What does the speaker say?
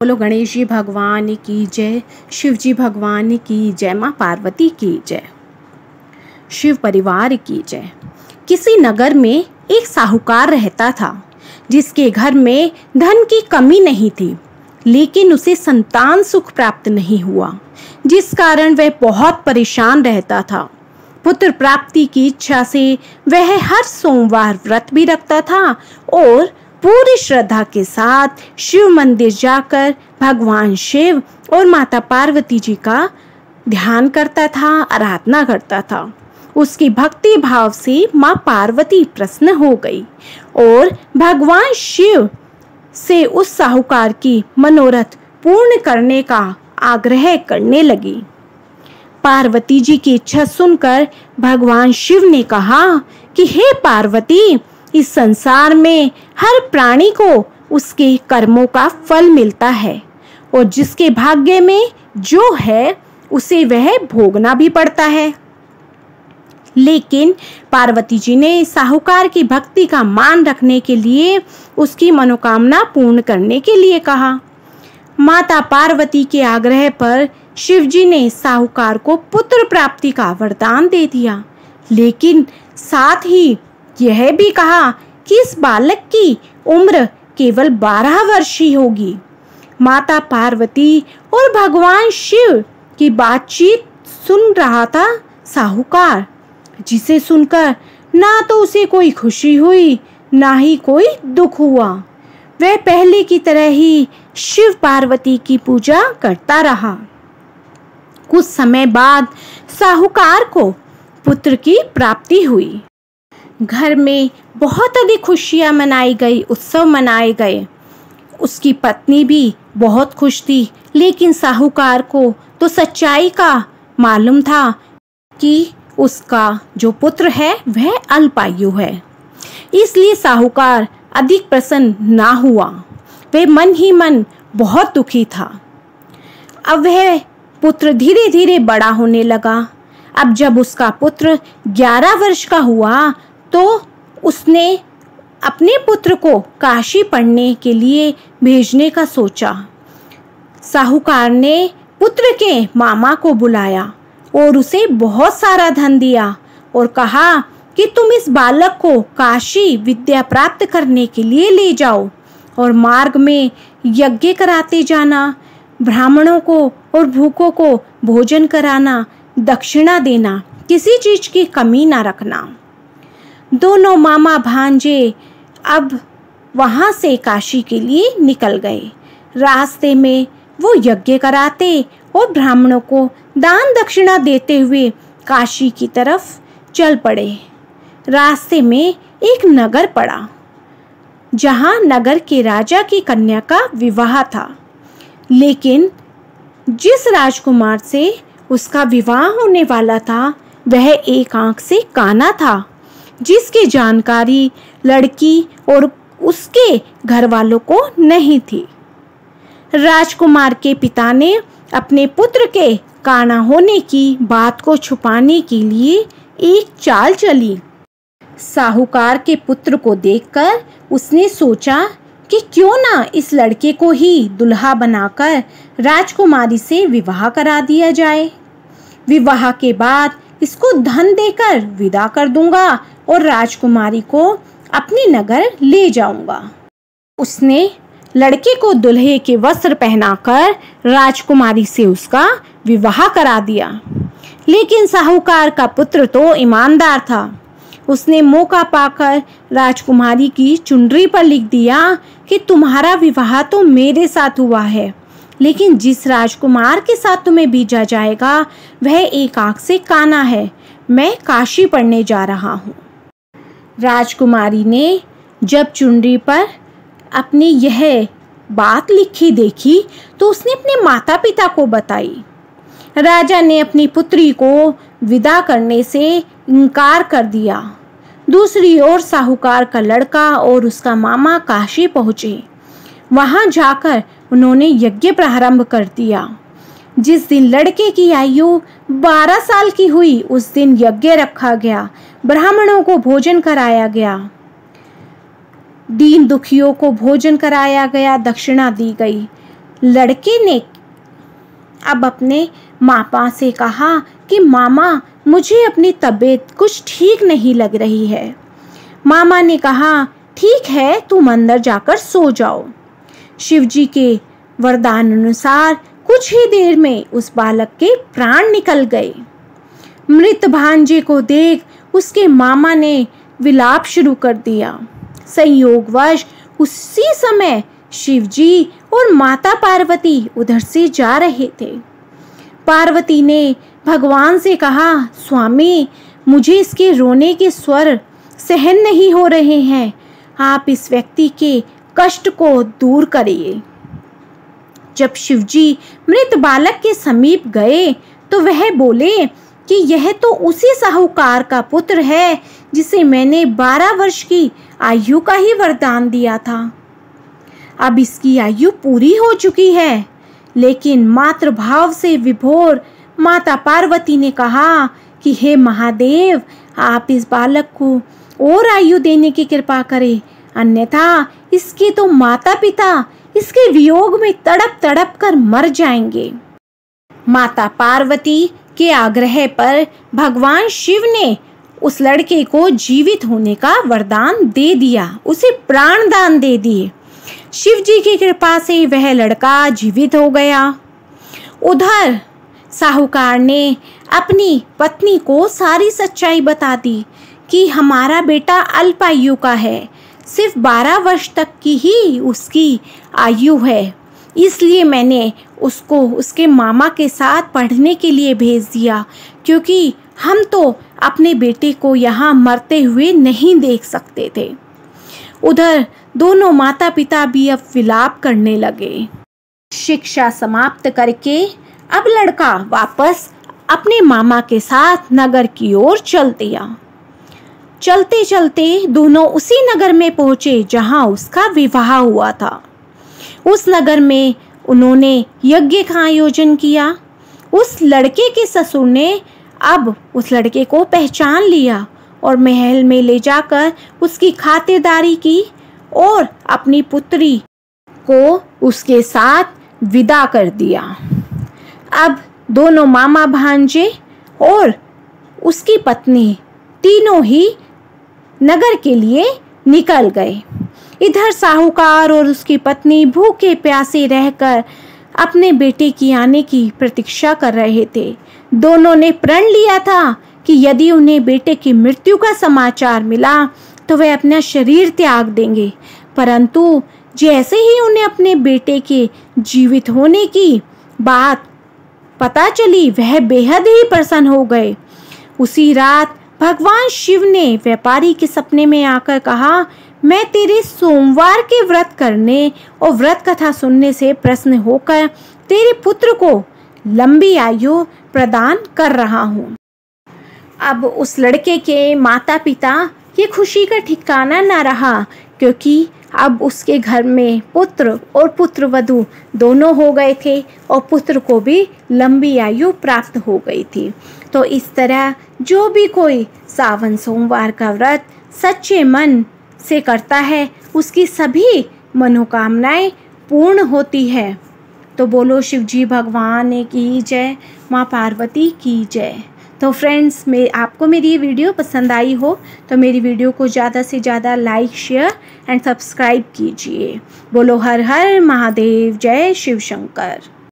बोलो गणेश जी भगवान की जय शिव जी भगवान की जय, माँ पार्वती की जय, शिव परिवार की जय। किसी नगर में एक साहूकार रहता था, जिसके घर में धन की कमी नहीं थी, लेकिन उसे संतान सुख प्राप्त नहीं हुआ, जिस कारण वह बहुत परेशान रहता था। पुत्र प्राप्ति की इच्छा से वह हर सोमवार व्रत भी रखता था और पूरी श्रद्धा के साथ शिव मंदिर जाकर भगवान शिव और माता पार्वती जी का ध्यान करता था, आराधना करता था। उसकी भक्ति भाव से माँ पार्वती प्रसन्न हो गई और भगवान शिव से उस साहूकार की मनोरथ पूर्ण करने का आग्रह करने लगी। पार्वती जी की इच्छा सुनकर भगवान शिव ने कहा कि, हे पार्वती इस संसार में हर प्राणी को उसके कर्मों का फल मिलता है और जिसके भाग्य में जो है, उसे वह भोगना भी पड़ता है। लेकिन पार्वती जी ने साहूकार की भक्ति का मान रखने के लिए उसकी मनोकामना पूर्ण करने के लिए कहा। माता पार्वती के आग्रह पर शिवजी ने साहूकार को पुत्र प्राप्ति का वरदान दे दिया। लेकिन साथ ही यह भी कहा कि इस बालक की उम्र केवल बारह वर्ष ही होगी। माता पार्वती और भगवान शिव की बातचीत सुन रहा था साहूकार, जिसे सुनकर ना तो उसे कोई खुशी हुई, ना ही कोई दुख हुआ। वह पहले की तरह ही शिव पार्वती की पूजा करता रहा। कुछ समय बाद साहूकार को पुत्र की प्राप्ति हुई। घर में बहुत अधिक खुशियाँ मनाई गई, उत्सव मनाए गए। उसकी पत्नी भी बहुत खुश थी, लेकिन साहूकार को तो सच्चाई का मालूम था कि उसका जो पुत्र है, वह अल्पायु है। इसलिए साहूकार अधिक प्रसन्न ना हुआ। वह मन ही मन बहुत दुखी था। अब वह पुत्र धीरे धीरे बड़ा होने लगा। अब जब उसका पुत्र ग्यारह वर्ष का हुआ तो उसने अपने पुत्र को काशी पढ़ने के लिए भेजने का सोचा। साहूकार ने पुत्र के मामा को बुलाया और उसे बहुत सारा धन दिया और कहा कि तुम इस बालक को काशी विद्या प्राप्त करने के लिए ले जाओ और मार्ग में यज्ञ कराते जाना, ब्राह्मणों को और भूखों को भोजन कराना, दक्षिणा देना, किसी चीज़ की कमी ना रखना। दोनों मामा भांजे अब वहाँ से काशी के लिए निकल गए। रास्ते में वो यज्ञ कराते और ब्राह्मणों को दान दक्षिणा देते हुए काशी की तरफ़ चल पड़े। रास्ते में एक नगर पड़ा, जहाँ नगर के राजा की कन्या का विवाह था। लेकिन जिस राजकुमार से उसका विवाह होने वाला था, वह एक आँख से काना था। जिसकी जानकारी लड़की और उसके घर वालों को नहीं थी। राजकुमार के पिता ने अपने पुत्र के काना होने की बात को छुपाने के लिए एक चाल चली। साहूकार के पुत्र को देखकर उसने सोचा कि क्यों ना इस लड़के को ही दुल्हा बनाकर राजकुमारी से विवाह करा दिया जाए। विवाह के बाद इसको धन देकर विदा कर दूँगा और राजकुमारी को अपने नगर ले जाऊँगा। उसने लड़के को दुल्हे के वस्त्र पहनाकर राजकुमारी से उसका विवाह करा दिया। लेकिन साहूकार का पुत्र तो ईमानदार था। उसने मौका पाकर राजकुमारी की चुनरी पर लिख दिया कि तुम्हारा विवाह तो मेरे साथ हुआ है, लेकिन जिस राजकुमार के साथ तुम्हें बीजा जाएगा, वह एक आँख से काना है। मैं काशी पढ़ने जा रहा हूँ। राजकुमारी ने जब चुनरी पर अपनी यह बात लिखी देखी तो उसने अपने माता पिता को बताई। राजा ने अपनी पुत्री को विदा करने से इनकार कर दिया। दूसरी ओर साहूकार का लड़का और उसका मामा काशी पहुँचे। वहाँ जाकर उन्होंने यज्ञ प्रारंभ कर दिया। जिस दिन लड़के की आयु 12 साल की हुई, उस दिन यज्ञ रखा गया। ब्राह्मणों को भोजन कराया गया। दीन दुखियों को भोजन कराया गया, दक्षिणा दी गई। लड़के ने अब अपने मापा से कहा कि, मामा, मुझे अपनी तबीयत कुछ ठीक नहीं लग रही है। मामा ने कहा, ठीक है, तुम अंदर जाकर सो जाओ। शिवजी के वरदान अनुसार कुछ ही देर में उस बालक के प्राण निकल गए। मृत भांजे को देख उसके मामा ने विलाप शुरू कर दिया। संयोगवश उसी समय शिवजी और माता पार्वती उधर से जा रहे थे। पार्वती ने भगवान से कहा, स्वामी, मुझे इसके रोने के स्वर सहन नहीं हो रहे हैं। आप इस व्यक्ति के कष्ट को दूर करिए। जब शिवजी मृत बालक के समीप गए तो वह बोले कि यह तो उसी साहूकार का पुत्र है, जिसे मैंने बारह वर्ष की आयु का ही वरदान दिया था। अब इसकी आयु पूरी हो चुकी है, लेकिन मातृभाव से विभोर माता पार्वती ने कहा कि हे महादेव, आप इस बालक को और आयु देने की कृपा करें, अन्यथा इसके तो माता पिता इसके वियोग में तड़प तड़प कर मर जाएँगे। माता पार्वती के आग्रह पर भगवान शिव ने उस लड़के को जीवित होने का वरदान दे दिया। उसे प्राण दान दे दिए। शिव जी की कृपा से वह लड़का जीवित हो गया। उधर साहूकार ने अपनी पत्नी को सारी सच्चाई बता दी कि हमारा बेटा अल्पायु का है। सिर्फ़ बारह वर्ष तक की ही उसकी आयु है। इसलिए मैंने उसको, उसके मामा के साथ पढ़ने के लिए भेज दिया, क्योंकि हम तो अपने बेटे को यहाँ मरते हुए नहीं देख सकते थे। उधर दोनों माता पिता भी अब विलाप करने लगे। शिक्षा समाप्त करके अब लड़का वापस अपने मामा के साथ नगर की ओर चल दिया चलते चलते दोनों उसी नगर में पहुँचे जहाँ उसका विवाह हुआ था। उस नगर में उन्होंने यज्ञ का आयोजन किया। उस लड़के के ससुर ने अब उस लड़के को पहचान लिया और महल में ले जाकर उसकी खातिरदारी की और अपनी पुत्री को उसके साथ विदा कर दिया। अब दोनों मामा भांजे और उसकी पत्नी तीनों ही नगर के लिए निकल गए। इधर साहूकार और उसकी पत्नी भूखे प्यासे रहकर अपने बेटे की आने की प्रतीक्षा कर रहे थे। दोनों ने प्रण लिया था कि यदि उन्हें बेटे की मृत्यु का समाचार मिला तो वे अपना शरीर त्याग देंगे। परंतु जैसे ही उन्हें अपने बेटे के जीवित होने की बात पता चली, वह बेहद ही प्रसन्न हो गए। उसी रात भगवान शिव ने व्यापारी के सपने में आकर कहा, मैं तेरे सोमवार के व्रत करने और व्रत कथा सुनने से प्रश्न होकर तेरे पुत्र को लंबी आयु प्रदान कर रहा हूँ। अब उस लड़के के माता पिता ये खुशी का ठिकाना ना रहा, क्योंकि अब उसके घर में पुत्र और पुत्र वधु दोनों हो गए थे और पुत्र को भी लंबी आयु प्राप्त हो गई थी। तो इस तरह जो भी कोई सावन सोमवार का व्रत सच्चे मन से करता है, उसकी सभी मनोकामनाएँ पूर्ण होती है। तो बोलो शिव जी, भगवान की जय, माँ पार्वती की जय। तो फ्रेंड्स, मैं, आपको मेरी ये वीडियो पसंद आई हो तो मेरी वीडियो को ज़्यादा से ज़्यादा लाइक, शेयर एंड सब्सक्राइब कीजिए। बोलो हर हर महादेव, जय शिव शंकर।